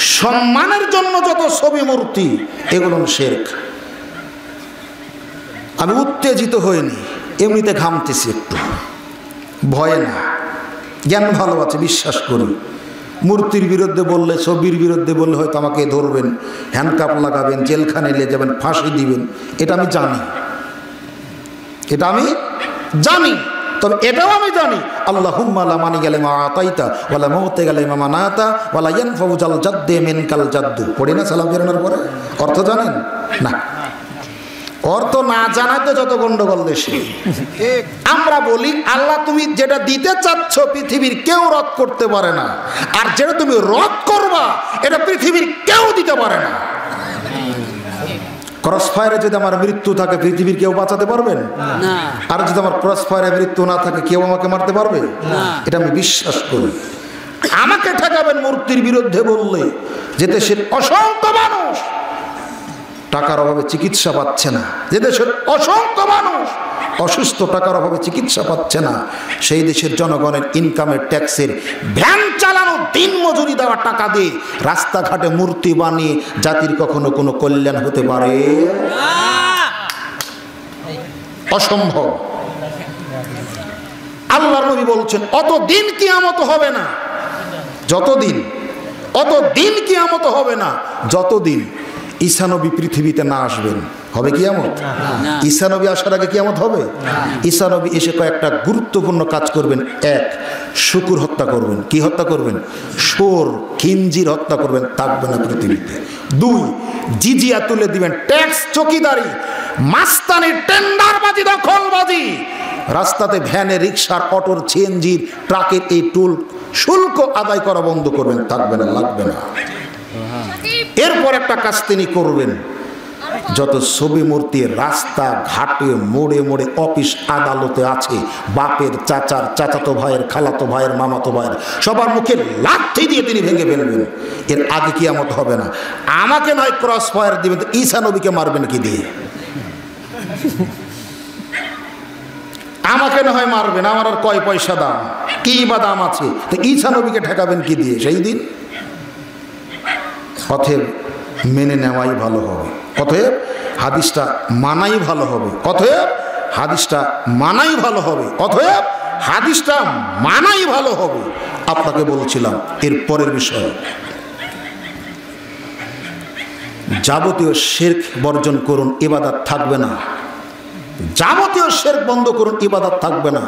সম্মানের জন্য যত ছবি, মূর্তি, এগুলো শেরক। আমি উত্তেজিত হইনি, এমনিতে ঘামতেছি একটু। ভয়ে না, জ্ঞান ভালো আছে, বিশ্বাস করি। মূর্তির বিরুদ্ধে বললে, ছবির বিরুদ্ধে বললে হয়তো আমাকে ধরবেন হ্যান্ডকাপ লাগাবেন জেলখানে নিয়ে যাবেন, ফাঁসি দিবেন, এটা আমি জানি। এটা আমি জানি। তবে এটাও আমি জানি আল্লাহ হুম্মালা মানি গেলে মা আতাইতা ওয়ালা মৌতে গেলে মা মানাতা ওয়ালা ইয়ান ফৌজাল জাদ্দে মেনকাল জাদ্দু। পড়ি না সালাম ফেরানোর পরে? অর্থ জানেন? না। অর্থ না জানাতে যত গন্ডগোল দেশে আমরা বলি, আল্লাহ তুমি যেটা দিতে চাচ্ছ পৃথিবীর কেউ রদ করতে পারে না। আর যেটা তুমি রদ করবা, এটা পৃথিবীর কেউ দিতে পারে না। ক্রস ফায়ারে যদি আমার মৃত্যু থাকে পৃথিবীর কেউ বাঁচাতে পারবেন আর যদি আমার ক্রস ফায়ারে মৃত্যু না থাকে কেউ আমাকে মারতে পারবে? এটা আমি বিশ্বাস করি। আমাকে ঠেকাবেন মূর্তির বিরুদ্ধে বললে যে দেশের অসংখ্য মানুষ টাকার অভাবে চিকিৎসা পাচ্ছে না। যে দেশের অসংখ্য মানুষ অসুস্থ টাকার অভাবে চিকিৎসা পাচ্ছে না। সেই দেশের জনগণের ইনকামের ট্যাক্সের ভ্যান চালানো, দিন মজুরি দেওয়া টাকা দিয়ে রাস্তাঘাটে মূর্তি বানিয়ে জাতির কখনো কোনো কল্যাণ হতে পারে? অসম্ভব। আল্লাহ নবী বলছেন, অত দিন কিয়ামত হবে না। যতদিন, অত দিন কিয়ামত হবে না, যতদিন ঈশানবী পৃথিবীতে না আসবেন। হবে কিয়ামত? ঈশানবী আসার আগে কিয়ামত হবে? ঈশানবী এসে কয়েকটা গুরুত্বপূর্ণ কাজ করবেন। এক শুকুর হত্যা করবেন। কি হত্যা করবেন? সোর খিঞ্জির হত্যা করবেন থাকবে না পৃথিবীতে দুই জিজিয়া তুলে দিবেন। ট্যাক্স চকিদারি মাস্তানি টেন্ডারবাজি দখলবাজি। রাস্তাতে ভ্যানে রিক্সার অটোর সিএনজির ট্রাকের এই টুল শুল্ক আদায় করা বন্ধ করবেন থাকবে না লাগবে না। এরপর একটা কাজ তিনি করবেন। যত ছবি মূর্তি রাস্তা ঘাটে মোড়ে মোড়ে অফিস আদালতে আছে, বাপের চাচার, চাচাতো ভাইয়ের, খালাতো ভাইয়ের, মামাতো ভাইয়ের, সবার মুখে লাঠি দিয়ে তিনি ভেঙে ফেলবেন। এর আগে কি আমত হবে না। আমাকে নয় ক্রস ফায়ার দিবেন, তো ঈশা নবীকে মারবেন কি দিয়ে? আমাকে না হয় মারবেন, আমার আর কয় পয়সা দাম? কি বা দাম আছে? তো ঈশা নবীকে ঠেকাবেন কি দিয়ে? সেই দিন? অতএব মেনে নেওয়াই ভালো হবে। অতএব হাদিসটা মানাই ভালো হবে। অতএব হাদিসটা মানাই ভালো হবে। অতএব হাদিসটা মানাই ভালো হবে। আপনাকে বলছিলাম, এর পরের বিষয়। যাবতীয় শেরক বর্জন করুন, ইবাদত থাকবে না। যাবতীয় শের বন্ধ করুন, ইবাদত থাকবে না।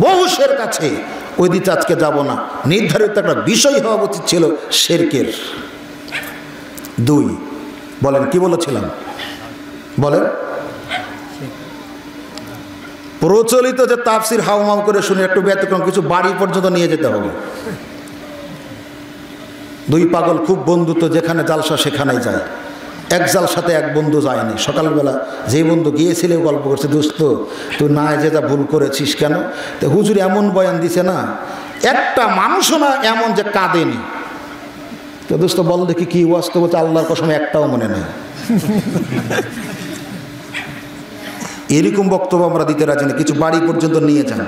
বহু শের কাছে ওই দিকে আজকে যাব না। নির্ধারিত একটা বিষয় হওয়া উচিত ছিল শেরকের। দুই। বলেন, কি বলেছিলাম? বলেন। প্রচলিত যে তাফসির হাউমাউ করে শুনে, একটু ব্যতিক্রম, কিছু বাড়ি পর্যন্ত নিয়ে যেতে হবে। দুই পাগল খুব বন্ধুত্ব, যেখানে জালসা সেখানেই যায়। এক জাল সাথে এক বন্ধু যায়নি। সকালবেলা যেই বন্ধু গিয়েছিলে, গল্প করছে, দোস্ত, তুই না যেটা ভুল করেছিস কেন? তো হুজুর এমন বয়ান দিছে না, একটা মানুষও না এমন যে কাঁদেনি। তো দোস্ত বল দেখি কি ওয়াজ তো বলছে আল্লাহর কসম একটাও মনে নেই। এরকম বক্তব্য আমরা দিতে রাজি না কিছু বাড়ি পর্যন্ত নিয়ে যান।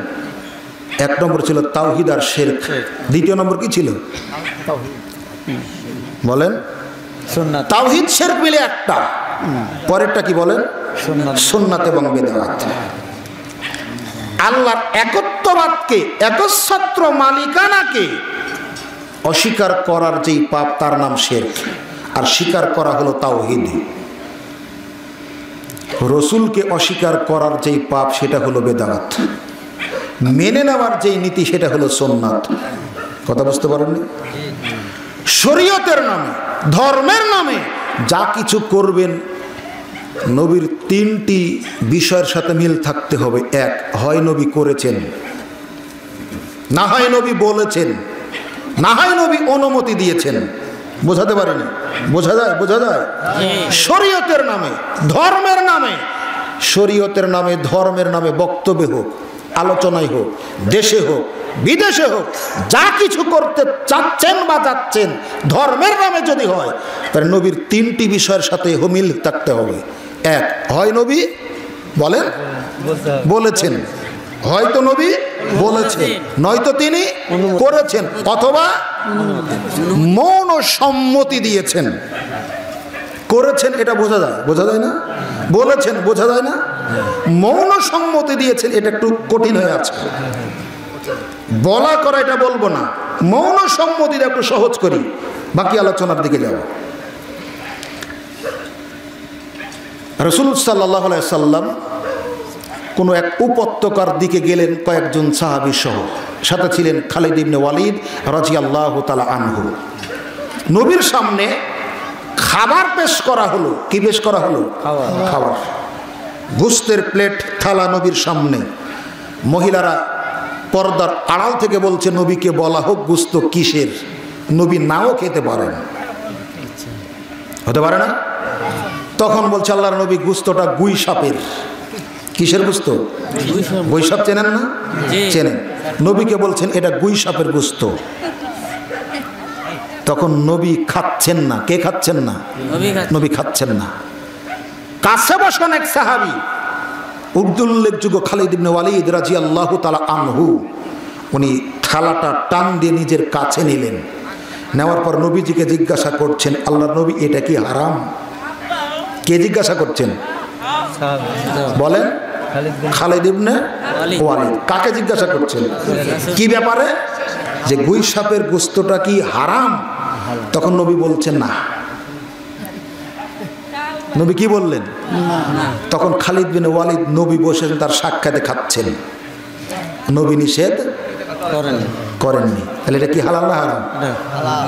এক নম্বর ছিল তাওহিদ আর শেরক। দ্বিতীয় নম্বর কি ছিল? বলেন। তাওহিদ শেরক মিলে একটা। পরেরটা কি বলেন? সুন্নাত। এবং বেদাত আল্লাহর একত্ববাদকে একচ্ছত্র মালিকানাকে অস্বীকার করার যেই পাপ, তার নাম শেরক। আর স্বীকার করা হলো তাওহিদ। রসুলকে অস্বীকার করার যেই পাপ, সেটা হলো বেদাত। মেনে নেওয়ার যেই নীতি, সেটা হলো সোমনাথ কথা বুঝতে পারেননি? শরীয়তের নামে, ধর্মের নামে যা কিছু করবেন, নবীর তিনটি বিষয়ের সাথে মিল থাকতে হবে। এক, হয় নবী করেছেন, না হয় নবী বলেছেন। না হয় নবী অনুমতি দিয়েছেন। বোঝাতে পারেনি। বোঝা যায় বোঝা যায়। শরীয়তের নামে ধর্মের নামে শরীয়তের নামে ধর্মের নামে বক্তব্যে হোক আলোচনায় হোক দেশে হোক বিদেশে হোক যা কিছু করতে চাচ্ছেন বা যাচ্ছেন ধর্মের নামে যদি হয় তাহলে নবীর তিনটি বিষয়ের সাথে হমিল থাকতে হবে। এক হয় নবী বলেন? বলেছেন। হয়তো নবী বলেছেন। নয়তো তিনি করেছেন অথবা মৌন সম্মতি দিয়েছেন। করেছেন এটা বোঝা যায় বোঝা যায় না? বলেছেন, বোঝা যায় না? মৌন সম্মতি দিয়েছেন, এটা একটু কঠিন হয়ে আছে। বলা করা এটা বলব না। মৌন সম্মতিটা একটু সহজ করি, বাকি আলোচনার দিকে যাব। রসুল সাল্লাহ সাল্লাম কোনো এক উপত্যকার দিকে গেলেন কয়েকজন সাহাবি সহ। সাথে ছিলেন খালিদ ইবনে ওয়ালিদ রাজি আল্লাহ তালা আনহু। নবীর সামনে খাবার পেশ করা হলো। কি পেশ করা হলো? খাবার। খাবার। গুস্তের প্লেট থালা নবীর সামনে। মহিলারা পর্দার আড়াল থেকে বলছে নবীকে বলা হোক গুস্ত কিসের? নবী নাও খেতে পারেন। হতে পারে না? তখন বলছে আল্লাহর নবী গুস্তটা গুই সাপের। কিসের গুস্ত? সাপ চেনেন না? চেনেন। নবীকে বলছেন এটা গুই সাপের গুস্ত। তখন নবী খাচ্ছেন না। কে খাচ্ছেন না? নবী খাচ্ছেন। নবী খাচ্ছেন না। কাছে বসেন এক সাহাবি। উর্দুল উল্লেখযোগ্য খালিদ ইবনে ওয়ালিদ রাজি আল্লাহ তালা আনহু। উনি থালাটা টান দিয়ে নিজের কাছে নিলেন। নেওয়ার পর নবীজিকে জিজ্ঞাসা করছেন আল্লাহ নবী এটা কি হারাম? কে জিজ্ঞাসা করছেন? বলেন। খালিদ ইবনে ওয়ালিদ। কাকে জিজ্ঞাসা করছেন? কি ব্যাপারে? যে গুই সাপের গোস্তটা কি হারাম? তখন নবী বলছেন না। নবী কি বললেন? তখন খালিদ বিন ওয়ালিদ নবী বসে তার সাক্ষাতে খাচ্ছেন। নবী নিষেধ করেননি। তাহলে এটা কি হালাল না হারাম?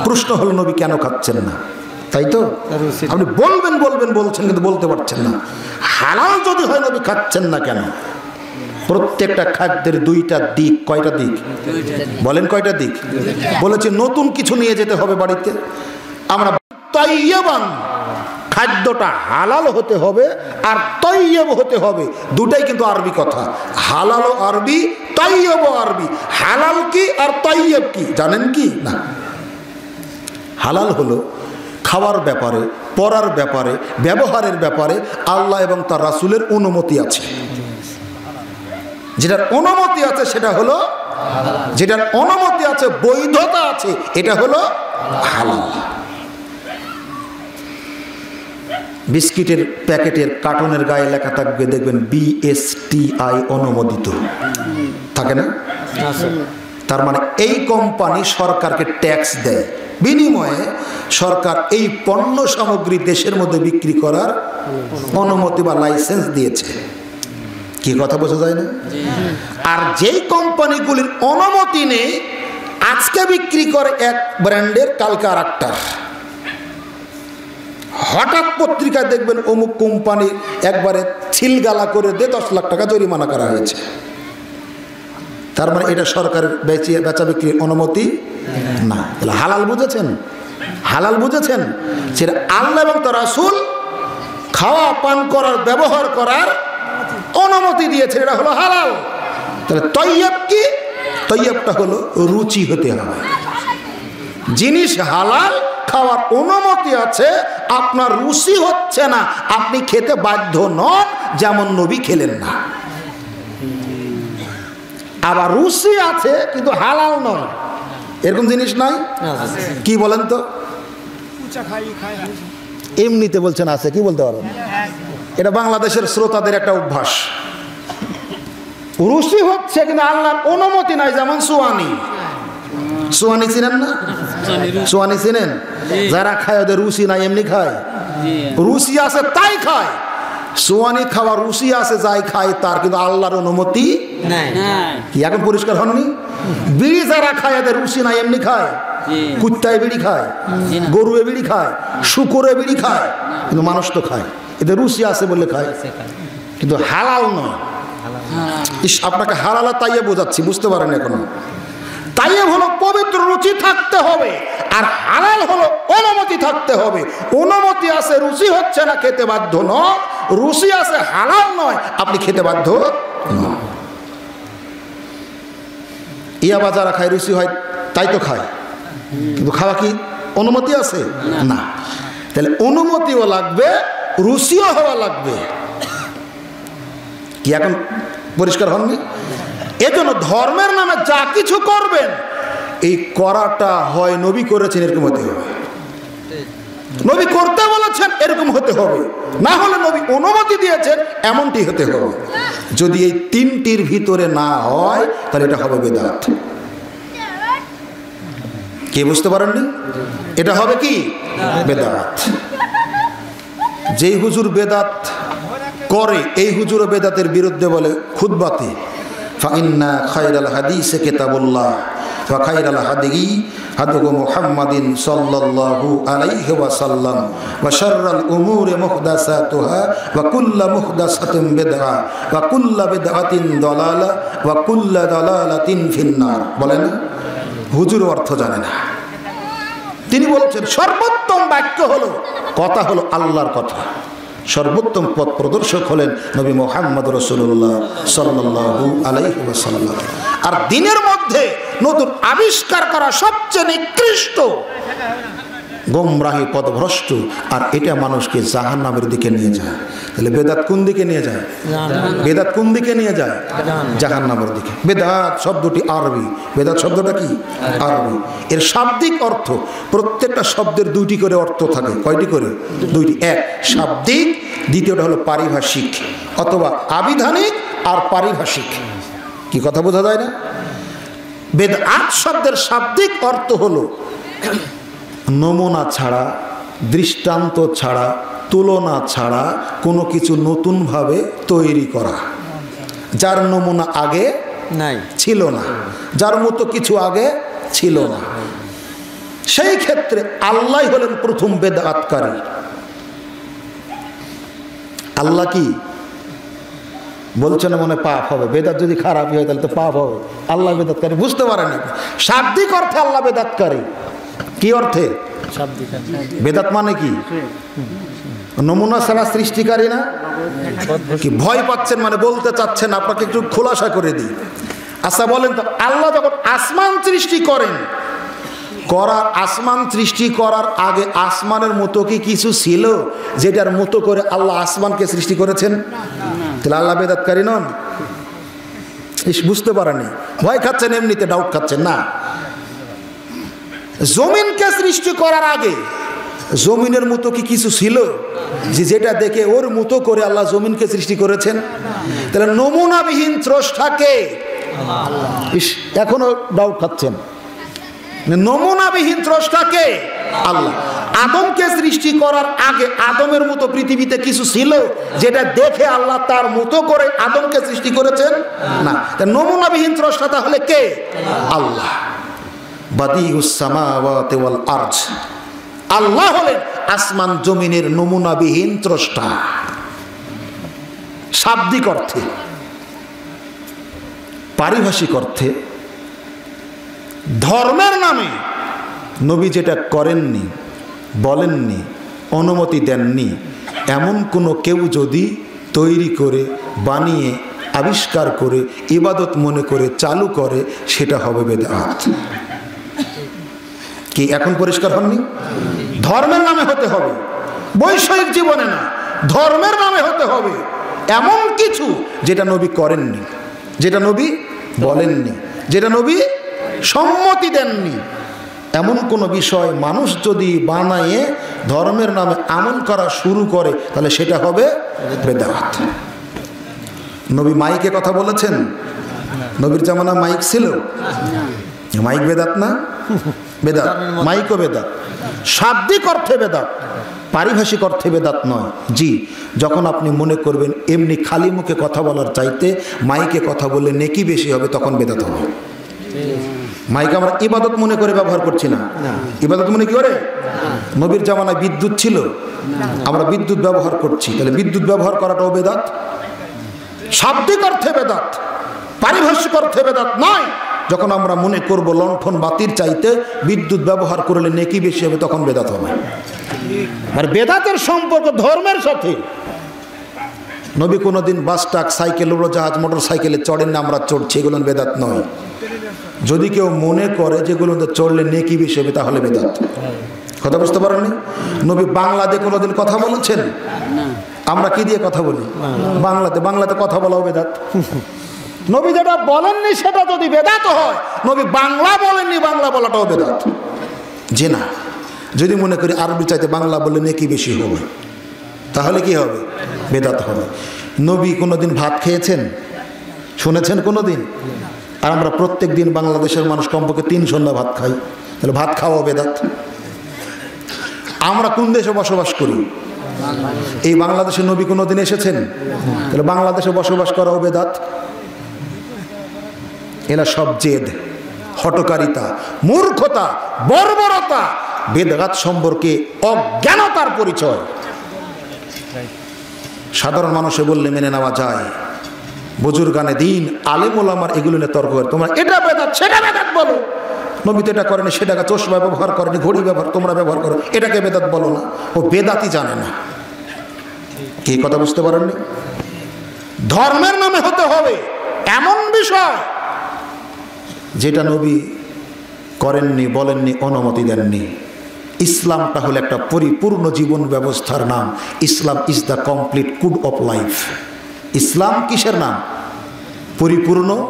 প্রশ্ন হলো নবী কেন খাচ্ছেন না? তাই তো? আপনি বলবেন বলবেন বলছেন কিন্তু বলতে পারছেন না। হালাল যদি হয় নবী খাচ্ছেন না কেন? প্রত্যেকটা খাদ্যের দুইটা দিক, কয়টা দিক? বলেন কয়টা দিক? বলেছে, নতুন কিছু নিয়ে যেতে হবে বাড়িতে। আমরা তৈয়বান। খাদ্যটা হালাল হতে হবে আর তৈয়ব হতে হবে। দুটাই কিন্তু আরবি কথা। হালাল আরবি, তৈয়ব আরবি। হালাল কি আর তৈয়ব কি? জানেন কি? না। হালাল হলো খাওয়ার ব্যাপারে পড়ার ব্যাপারে ব্যবহারের ব্যাপারে আল্লাহ এবং তার রাসুলের অনুমতি আছে। যেটার অনুমতি আছে সেটা হলো যেটার অনুমতি আছে বৈধতা আছে এটা হলো হালাল। বিস্কিটের প্যাকেটের কার্টনের গায়ে লেখা থাকবে দেখবেন বিএসটিআই অনুমোদিত। থাকে না? তার মানে এই কোম্পানি সরকারকে ট্যাক্স দেয়। বিনিময়ে সরকার এই পণ্য সামগ্রী দেশের মধ্যে বিক্রি করার অনুমতি বা লাইসেন্স দিয়েছে। কি কথা বোঝা যায় না? আর যেই কোম্পানিগুলির অনুমতি নেই, আজকে বিক্রি করে এক ব্র্যান্ডের কালকে আর হঠাৎ পত্রিকায় দেখবেন অমুক কোম্পানি একবারে ছিলগালা করে দিয়ে দশ লাখ টাকা জরিমানা করা হয়েছে। তার মানে এটা সরকারের বেচে বেচা বিক্রির অনুমতি না। তাহলে হালাল বুঝেছেন? হালাল বুঝেছেন? সেটা আল্লাহ এবং তার রাসূল খাওয়া, পান করার, ব্যবহার করার অনুমতি দিয়েছে এটা হলো হালাল। তাহলে তৈয়ব কি? তৈয়বটা হলো রুচি হতে হবে। জিনিস হালাল, খাওয়ার অনুমতি আছে, আপনার রুচি হচ্ছে না, আপনি খেতে বাধ্য নন, যেমন নবী খেলেন না। আবার রুচি আছে কিন্তু হালাল নয়। এরকম জিনিস নাই? কি বলেন তো? এমনিতে বলছেন আছে কি বলতে পারেন এটা বাংলাদেশের শ্রোতাদের একটা অভ্যাস। রুচি হচ্ছে কিন্তু আল্লাহর অনুমতি নাই যেমন সুয়ানি। সুয়ানি চিনেন না? সুয়ানি চিনেন? যারা খায় ওদের রুচি নাই এমনি খায়? রুচি আছে তাই খায়। সোয়ানি খাওয়া রুচি আছে যাই খায় তার কিন্তু আল্লাহর অনুমতি নাই। কি এখন পরিষ্কার হননি? বিড়ি যারা খায় এদের রুচি নাই এমনি খায়। কুত্তায় বিড়ি খায় জি না। গরুয়ে বিড়ি খায় শুকুরে বিড়ি খায় কিন্তু মানুষ তো খায়। এদের রুচি আছে বলে খায়। কিন্তু হালাল নয়। ইস আপনাকে হালালা তাইয়ে বোঝাচ্ছি বুঝতে পারেন এখনও। তাইয়ে হলো পবিত্র রুচি থাকতে হবে আর হালাল হলো অনুমতি থাকতে হবে। অনুমতি আছে রুচি হচ্ছে না খেতে বাধ্য নয় রুচি আছে, হালাল নয়। আপনি খেতে বাধ্য। ইয়াবা যারা খায় রুচি হয়, তাই তো খায়। কিন্তু খাওয়া কি অনুমতি আছে? না। তাহলে অনুমতিও লাগবে রুচিও হওয়া লাগবে। কি এখন পরিষ্কার হননি? এজন্য ধর্মের নামে যা কিছু করবেন, এই করাটা হয় নবী করেছেন, এরকম হতে হবে। নবী করতে বলেছেন, এরকম হতে হবে। না হলে নবী অনুমতি দিয়েছেন, এমনটি হতে হবে। যদি এই তিনটির ভিতরে না হয়, তাহলে এটা হবে বেদাত। কে বুঝতে পারেননি? এটা হবে কি? বেদাত। যেই হুজুর বেদাত করে, এই হুজুর বেদাতের বিরুদ্ধে বলে খুদবাতে ফাইন্না খাইরাল হাদিসে কেতাবুল্লাহ। মুহাম্মাদিন সাল্লাল্লাহু আলাইহি ওয়া সাল্লাম ওয়া শাররাল উমুরি মুহদাসাতুহা ওয়া কুল্লা মুহদাসাতিন বিদআ ওয়া কুল্লা বিদআতিন দালালা ওয়া কুল্লা দালালাতিন ফিন্নার। বলেন, হুজুর অর্থ জানে না। তিনি বলছেন, সর্বোত্তম বাক্য হলো, কথা হলো আল্লাহর কথা। সর্বোত্তম পথ প্রদর্শক হলেন নবী মোহাম্মদ রসুল্লাহ সাল্লু আলাইহি আর দিনের মধ্যে নতুন আবিষ্কার করা সবচেয়ে নিকৃষ্ট গোমরাহি পদভ্রষ্ট আর এটা মানুষকে জাহান নামের দিকে নিয়ে যায়। তাহলে বেদাত কোন দিকে নিয়ে যায়? বেদাত কোন দিকে নিয়ে যায়? জাহান নামের দিকে। বেদাত শব্দটি আরবি। বেদাত শব্দটা কি? আরবি। এর শাব্দিক অর্থ প্রত্যেকটা শব্দের দুইটি করে অর্থ থাকে। কয়টি করে? দুইটি। এক শাব্দিক। দ্বিতীয়টা হলো পারিভাষিক অথবা আবিধানিক আর পারিভাষিক। কি কথা বোঝা যায় না? বেদ আট শব্দের শাব্দিক অর্থ হলো নমুনা ছাড়া দৃষ্টান্ত ছাড়া তুলনা ছাড়া কোনো কিছু নতুনভাবে তৈরি করা। যার নমুনা আগে নাই। ছিল না। যার মতো কিছু আগে ছিল না। সেই ক্ষেত্রে আল্লাহ হলেন প্রথম বেদাতকারী। আল্লাহ কি? বলছে না মনে পাপ হবে। বেদাত যদি খারাপ হয় তাহলে তো পাপ হবে। আল্লাহ বেদাতকারী। বুঝতে পারেনি শাব্দিক অর্থে আল্লাহ বেদাতকারী। কি অর্থে? বেদাত মানে কি? নমুনা ছাড়া সৃষ্টিকারী না? কি ভয় পাচ্ছেন মানে বলতে চাচ্ছেন? আপনাকে একটু খোলাসা করে দিই। আচ্ছা বলেন তো আল্লাহ যখন আসমান সৃষ্টি করেন করার আসমান সৃষ্টি করার আগে আসমানের মতো কি কিছু ছিল যেটার মতো করে আল্লাহ আসমানকে সৃষ্টি করেছেন? তাহলে আল্লাহ বেদাতকারী নন। বুঝতে পারেনি ভয় খাচ্ছেন এমনিতে ডাউট খাচ্ছেন। না। জমিনকে সৃষ্টি করার আগে জমিনের মতো কি কিছু ছিল? যে যেটা দেখে ওর মতো করে আল্লাহ জমিনকে সৃষ্টি করেছেন। তাহলে নমুনাবিহীন স্রষ্টাকে ইস, এখনও ডাউট খাচ্ছেন। নমুনাবিহীন স্রষ্টাকে আল্লাহ। আদমকে সৃষ্টি করার আগে আদমের মতো পৃথিবীতে কিছু ছিল যেটা দেখে আল্লাহ তার মতো করে আদমকে সৃষ্টি করেছেন? না। নমুনাবিহীন স্রষ্টা তাহলে কে? আল্লাহ। আল্লাহ হলেন আসমান জমিনের নমুনাবিহীন স্রষ্টা। শাব্দিক অর্থে, পারিভাষিক অর্থে, ধর্মের নামে নবী যেটা করেননি, বলেননি, অনুমতি দেননি, এমন কোনো কেউ যদি তৈরি করে, বানিয়ে, আবিষ্কার করে, ইবাদত মনে করে, চালু করে, সেটা হবে বেদাত। কি এখন পরিষ্কার হননি? ধর্মের নামে হতে হবে। বৈষয়িক জীবনে না, ধর্মের নামে হতে হবে। এমন কিছু যেটা নবী করেননি, যেটা নবী বলেননি, যেটা নবী সম্মতি দেননি। এমন কোনো বিষয় মানুষ যদি বানায়ে ধর্মের নামে আমল করা শুরু করে, তাহলে সেটা হবে বেদাত। নবী মাইকে কথা বলেছেন? নবীর জামানা মাইক ছিল? মাইক বেদাত না? বেদাত। মাইকও বেদাত। শাব্দিক অর্থে বেদাত পারিভাষিক অর্থে বেদাত নয়। জি যখন আপনি মনে করবেন এমনি খালি মুখে কথা বলার চাইতে মাইকে কথা বললে নেকি বেশি হবে তখন বেদাত হবে। মাইক আমরা ইবাদত মনে করে ব্যবহার করছি না। ইবাদত মনে কি করে? নবীর জামানায় বিদ্যুৎ ছিল। আমরা বিদ্যুৎ ব্যবহার করছি। তাহলে বিদ্যুৎ ব্যবহার করাটাও বেদাত? শাব্দিক অর্থে বেদাত পারিভাষিক অর্থে বেদাত নয়। যখন আমরা মনে করব লণ্ঠন বাতির চাইতে বিদ্যুৎ ব্যবহার করলে নেকি বেশি হবে তখন বেদাত হবে। আর বেদাতের সম্পর্ক ধর্মের সাথে। নবী কোনোদিন বাস ট্রাক সাইকেল উড়োজাহাজ মোটর সাইকেলে চড়েন না আমরা চড়ছি এগুলো বেদাত নয়। যদি কেউ মনে করে যেগুলোতে চড়লে নেকি বেশি হবে তাহলে বেদাত। কথা বুঝতে পারেননি? নবী বাংলাতে কোনোদিন কথা বলেছেন? আমরা কি দিয়ে কথা বলি? বাংলাতে বাংলাতে কথা বলাও বেদাত। নবী যেটা বলেননি সেটা যদি বেদাত হয়, নবী বাংলা বলেননি, বাংলা বলাটাও বেদাত। যে না। যদি মনে করি আরবি চাইতে বাংলা বললে নাকি বেশি হবে, তাহলে কি হবে? বেদাত হবে। নবী কোনোদিন ভাত খেয়েছেন? শুনেছেন কোনো দিন আর আমরা প্রত্যেক দিন বাংলাদেশের মানুষ কমপক্ষে তিন সন্ধ্যা ভাত খাই, তাহলে ভাত খাওয়া বেদাত। আমরা কোন দেশে বসবাস করি? এই বাংলাদেশে নবী কোনো দিন এসেছেন? তাহলে বাংলাদেশে বসবাস করাও বেদাত। এরা সব জেদ, হটকারিতা, মূর্খতা, বর্বরতা, বেদগাত সম্পর্কে অজ্ঞানতার পরিচয়। সাধারণ মানুষে বললে মেনে নেওয়া যায় বজুর বুজুর্গানে দিন আলেমুল আমার এগুলো নিয়ে তর্ক করে, তোমরা এটা বেদাত, সেটা বেদাত বলো। নবী তো এটা করেনি, সেটাকে চশমা ব্যবহার করেনি, ঘড়ি ব্যবহার, তোমরা ব্যবহার করো, এটাকে বেদাত বলো না। ও বেদাতই জানে না। কি কথা বুঝতে পারেননি? ধর্মের নামে হতে হবে, এমন বিষয় যেটা নবী করেননি বলেননি অনুমতি দেননি। ইসলামটা হলো একটা পরিপূর্ণ জীবন ব্যবস্থার নাম। Islam is the complete code of life ইসলাম কিসের নাম? পরিপূর্ণ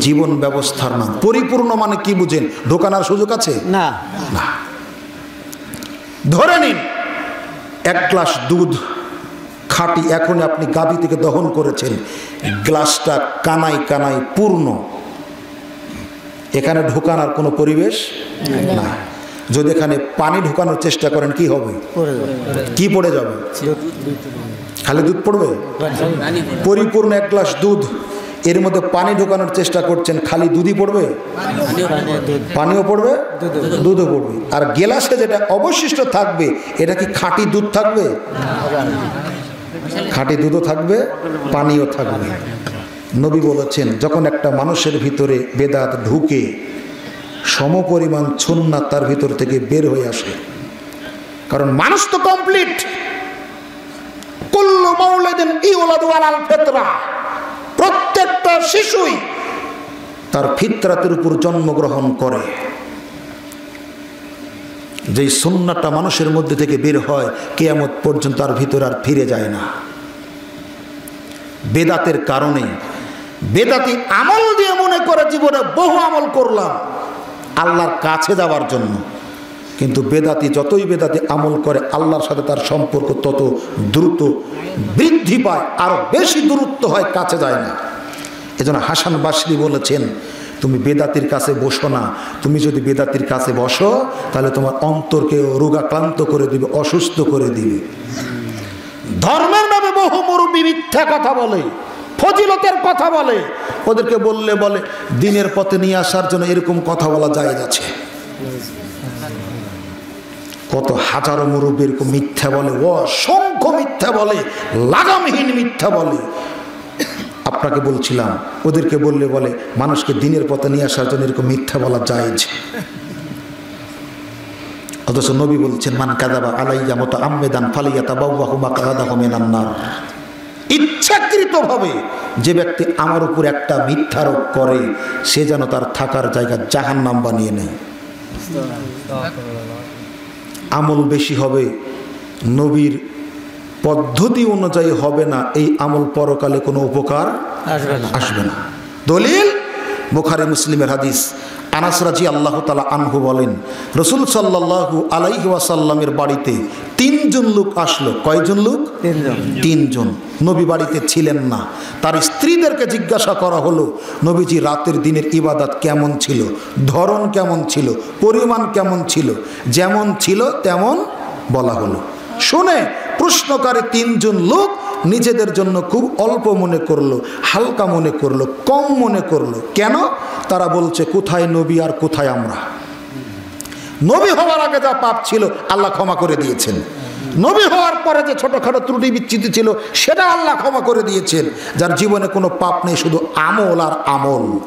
জীবন। ব্যবস্থার নাম। পরিপূর্ণ মানে কি বুঝেন? ঢোকানোর সুযোগ আছে? না। না। ধরে নিন এক গ্লাস দুধ খাঁটি এখন আপনি গাভী থেকে দহন করেছেন। গ্লাসটা কানাই কানাই পূর্ণ। এখানে ঢোকানোর কোনো পরিবেশ না যদি এখানে পানি ঢুকানোর চেষ্টা করেন কি হবে? কি পড়ে যাবে? খালি দুধ পড়বে? পরিপূর্ণ এক গ্লাস দুধ। এর মধ্যে পানি ঢোকানোর চেষ্টা করছেন খালি দুধই পড়বে? পানিও পড়বে দুধও পড়বে। আর গেলাসে যেটা অবশিষ্ট থাকবে এটা কি খাঁটি দুধ থাকবে? খাঁটি দুধও থাকবে পানিও থাকবে। নবী বলেছেন, যখন একটা মানুষের ভিতরে বেদাত ঢুকে, সমপরিমাণ ছন্না তার ভিতর থেকে বের হয়ে আসে। কারণ মানুষ তো কমপ্লিট ফিতরা। প্রত্যেকটা শিশুই তার ফিতরাতের উপর জন্মগ্রহণ করে। যেই সুন্নাটা মানুষের মধ্যে থেকে বের হয়, কেয়ামত পর্যন্ত তার ভিতর আর ফিরে যায় না। বেদাতের কারণে বেদাতি আমল দিয়ে মনে করে জীবনে বহু আমল করলাম আল্লাহর কাছে যাওয়ার জন্য। কিন্তু বেদাতি যতই বেদাতি আমল করে, আল্লাহর সাথে তার সম্পর্ক তত দ্রুত বৃদ্ধি পায়, আরও বেশি দূরত্ব হয়, কাছে যায় না। এজন্য হাসান বাসরি বলেছেন, তুমি বেদাতির কাছে বসো না। তুমি যদি বেদাতির কাছে বসো, তাহলে তোমার অন্তরকে রোগাক্রান্ত করে দিবে, অসুস্থ করে দিবে। ধর্মের নামে বহু মুরব্বী মিথ্যা কথা বলে। ফজিলতের কথা বলে। ওদেরকে বললে বলে, দিনের পথে নিয়ে আসার জন্য এরকম কথা বলা যায় আছে কত হাজারো মুরব্বী এরকম মিথ্যা বলে, অসংখ্য মিথ্যা বলে, লাগামহীন মিথ্যা বলে। আপনাকে বলছিলাম, ওদেরকে বললে বলে, মানুষকে দিনের পথে নিয়ে আসার জন্য এরকম মিথ্যা বলা যায় অথচ নবী বলছেন, মান কাদাবা আলাইয়া মতো আম্মেদান ফালাইয়া তাবাউয়া হুমা কাদা হোমেনান্নার ইচ্ছাকৃতভাবে যে ব্যক্তি আমার উপর একটা মিথ্যারোপ করে সে যেন তার থাকার জায়গা জাহান নাম বানিয়ে নেয়। আমল বেশি হবে নবীর পদ্ধতি অনুযায়ী হবে না এই আমল পরকালে কোনো উপকার আসবে না। আসবে না। দলিল বুখারি মুসলিমের হাদিস। আনাস রাজি আল্লাহ তালা আনহু বলেন রসুল সাল্লাহু আলাইহি ওয়াসাল্লামের বাড়িতে তিনজন লোক আসলো। কয়জন লোক? তিনজন। তিনজন। নবী বাড়িতে ছিলেন না। তার স্ত্রীদেরকে জিজ্ঞাসা করা হলো নবীজি রাতের দিনের ইবাদত কেমন ছিল? ধরন কেমন ছিল? পরিমাণ কেমন ছিল? যেমন ছিল তেমন বলা হলো। শুনে প্রশ্নকারী তিনজন লোক নিজেদের জন্য খুব অল্প মনে করল, হালকা মনে করল, কম মনে করল। কেন? তারা বলছে, কোথায় নবী আর কোথায় আমরা? নবী হওয়ার আগে যা পাপ ছিল, আল্লাহ ক্ষমা করে দিয়েছেন। নবী হওয়ার পরে যে ছোটোখাটো ত্রুটি বিচ্ছিতি ছিল, সেটা আল্লাহ ক্ষমা করে দিয়েছেন। যার জীবনে কোনো পাপ নেই, শুধু আমল আর আমল।